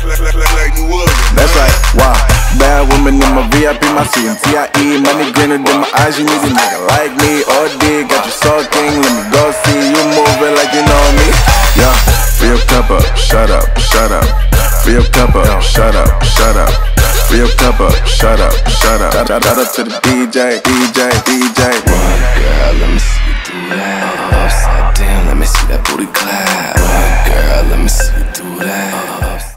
That's right, wow. Bad woman in my VIP, my CMTIE. Money greener than my eyes, you need a nigga like me. All day, got you sucking, let me go see you moving like you know me. Yeah, fill your cup up, shut up, shut up. Fill your cup up, shut up, shut up. Fill your cup up, shut up, shut up. Shout out to the DJ, DJ, DJ.